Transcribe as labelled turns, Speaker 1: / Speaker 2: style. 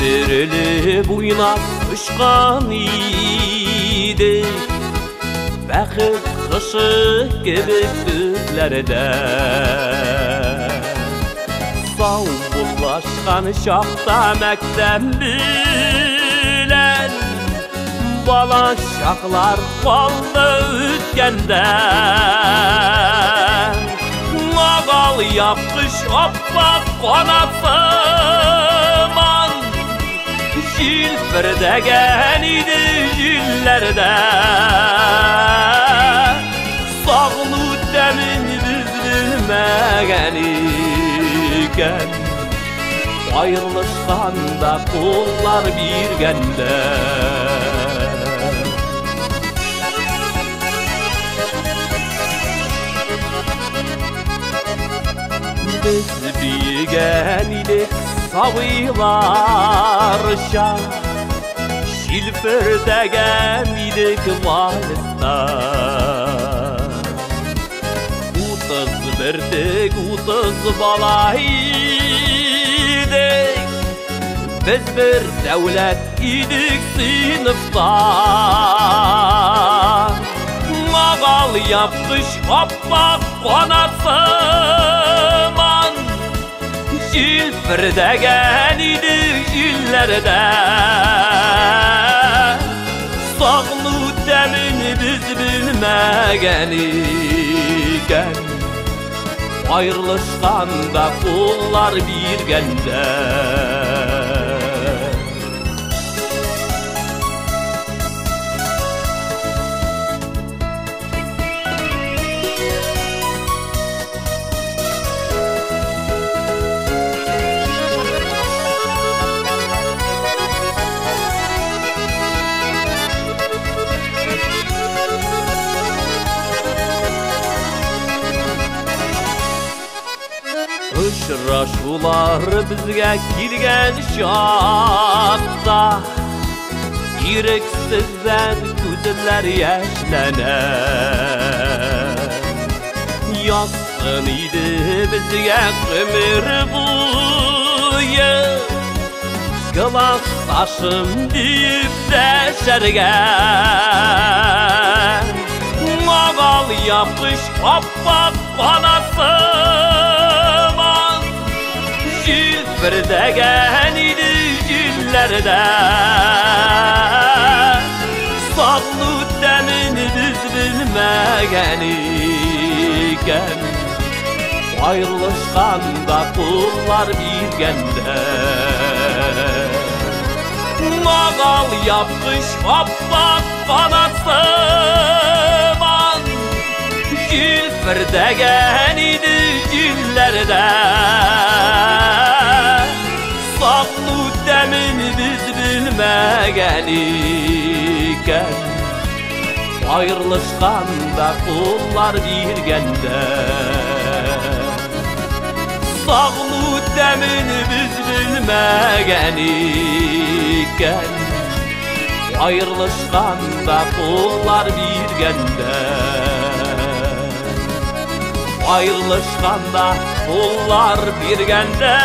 Speaker 1: bilip uynap uçkan idi. Vakit kışı gibi düzlerde Savullaşkan şahta mektep bilen Bala şaklar kaldı ütkende. Magal yapmış oppak kanatımın Җилфердәгән иде җилләрдә Сагыну тәмен без белмәгән икән Аерылышканда куллар биргәндә Без бейегән иде savıylarşa Şilferdegen idik valista Utuz verdik, utuz balaydık Biz bir devlet idik sınıfta. Magal yapmış oppak kanatsaman Ülpürdəgən idi güllərdə Sağlı dəmini biz bilməgənikən Ayrılışqanda qullar bir gəndə Очрашулар безгә килгән чакта Ирексездән күзләр яшьләнә Якын иде безгә гомер буе Кылакташым дип дәшәргә Магал япыш аппак панасы Jilfirdegen idi jillerde Sağlı demin biz bilmegen iken Ayrılışkanda kullar bir gende Magal yapmış oppak kanatımın Jilfirdegen idi jillerde demin biz bilmegen iken Ayrılışkanda kullar bir gende. Sağlı demin biz bilmegen iken Ayrılışkanda kullar bir gende. Ayrılışkanda kullar bir gende